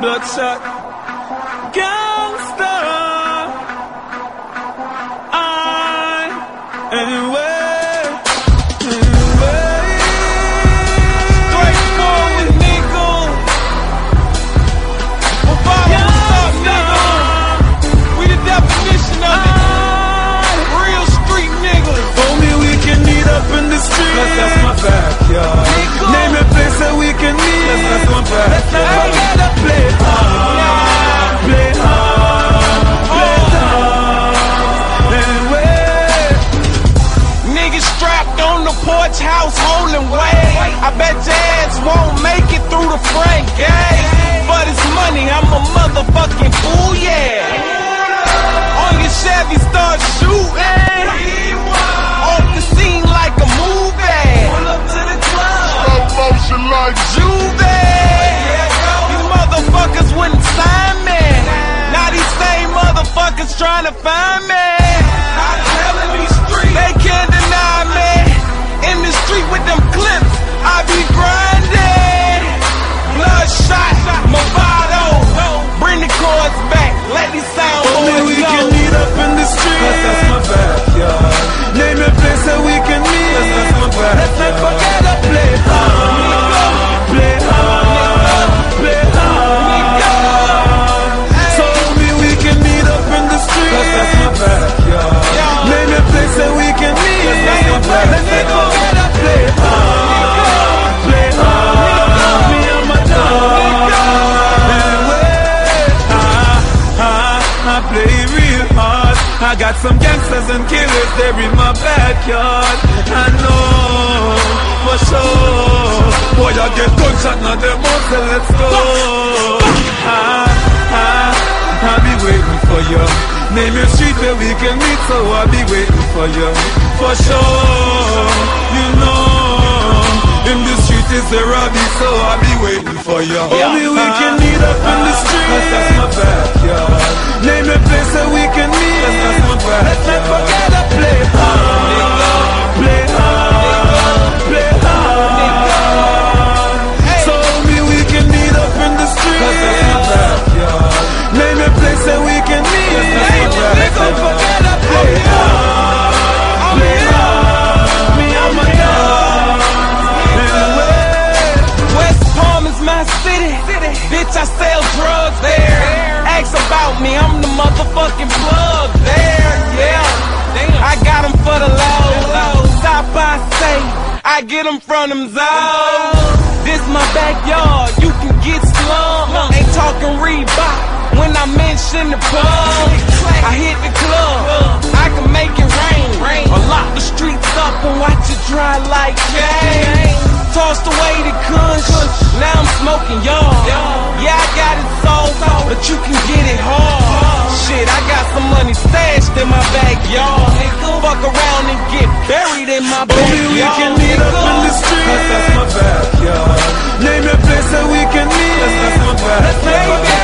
Bludshot. Gangsta. I anyway. House holding weight. I bet your ass won't make it through the fray. Yeah. I got some gangsters and killers there in my backyard. I know for sure. Boy, I get gunshot now. Them say let's go. Ah, ah, I'll be waiting for you. Name your street where we can meet, so I'll be waiting for you. For sure, you know. In the street is I be, so I'll be waiting for you. Only we can meet up motherfucking plug there. Yeah, I got 'em for the low. low. Stop by, say, I get 'em from them zones. This my backyard, you can get slum. Ain't talking Reebok when I mention the pub. I hit the club, I can make it rain. Or lock the streets up and watch it dry like Jane. Tossed away the kush, now I'm smoking y'all. Yeah, I got it soft, but you can in my backyard. Fuck around and get buried in my oh, Only we can meet up in the street. That's my backyard. Name a place that we can meet. That's my backyard.